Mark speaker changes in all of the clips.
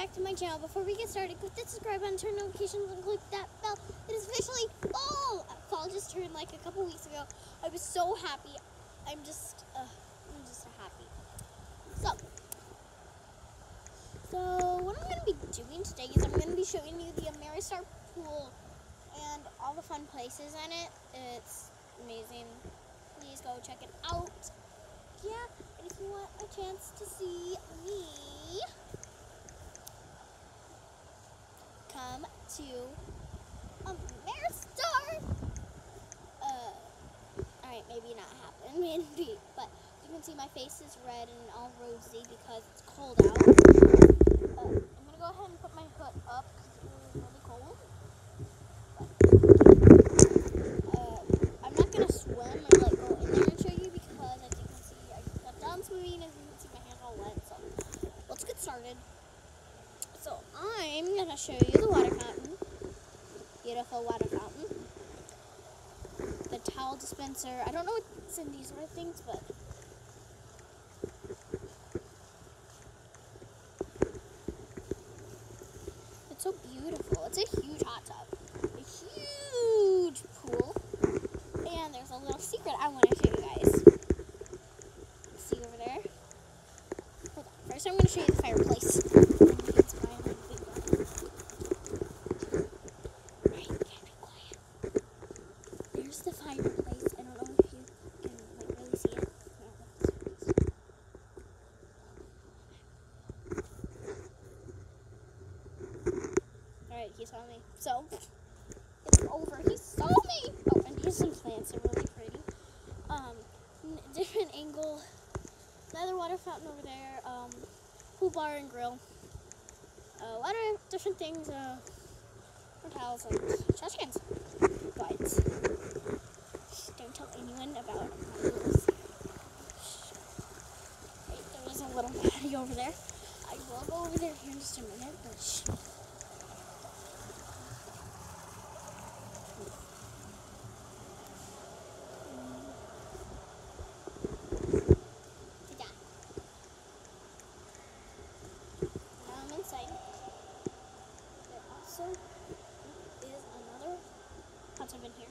Speaker 1: back to my channel. Before we get started, click that subscribe button, turn notifications, and click that bell. It is officially fall. Fall just turned like a couple weeks ago. I was so happy. I'm just, uh, I'm just happy. So, so what I'm going to be doing today is I'm going to be showing you the Ameristar pool and all the fun places in it. It's amazing. Please go check it out. Yeah, and if you want a chance to see me, to Ameristar. Uh, alright, maybe not happen, maybe, but you can see my face is red and all rosy because it's cold out. Uh, I'm gonna go ahead and put my hood up because it's really cold. Uh, I'm not gonna swim or like go in there and show you because as you can see, I got done swimming and you can see my hands all wet. So let's get started. I'm gonna show you the water fountain, beautiful water fountain, the towel dispenser. I don't know what's in these other things, but it's so beautiful. It's a huge hot tub, a huge pool, and there's a little secret I want to show you guys. See over there? Hold on. First, I'm going to show you the fireplace. It's my big one. Alright, gotta be quiet. There's the fireplace. I don't know if you can like really see it. I don't know if it's- Alright, he saw me. So, it's over. He saw me! Oh, and here's some plants. They're really pretty. Um, different angle. Another water fountain over there. Um, pool bar and grill. A lot of different things. Uh, for towels and trash cans. But, don't tell anyone about my little there is a little patio over there. I will go over there here in just a minute, but shh. Ta-da. Now I'm inside. There also is another hot tub in here.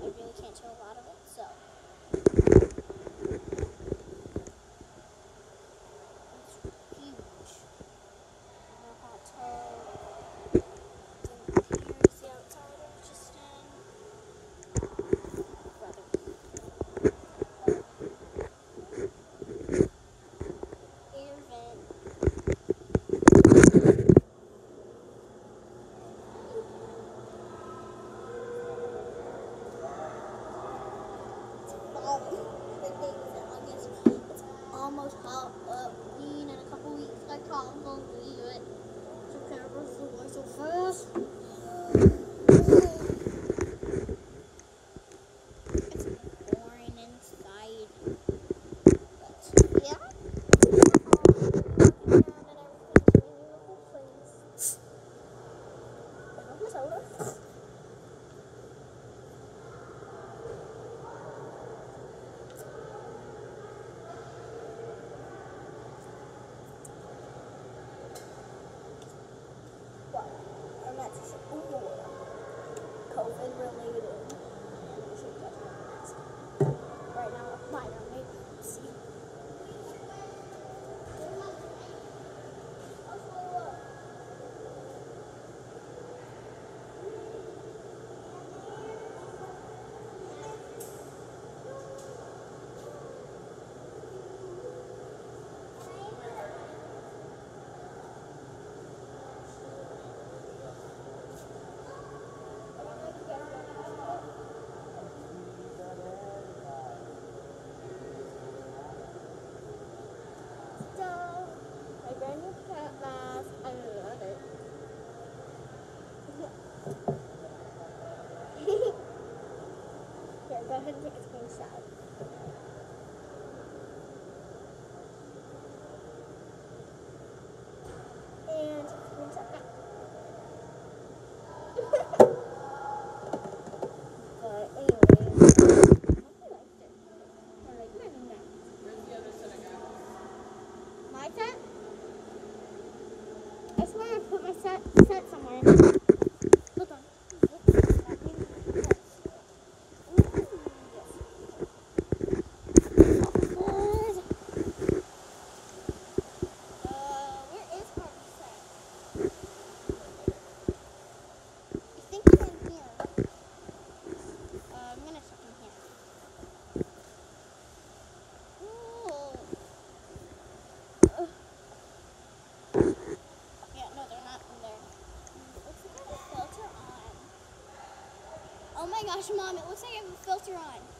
Speaker 1: I really can't show a lot of it, so. It's huge. Another hot tub. Then here's the outside I was just in. Rather air vent. It's fall. The day is in August. It's almost out up being in a couple weeks. I can't believe it. The camera's going so fast. gosh, Mom, it looks like I have a filter on.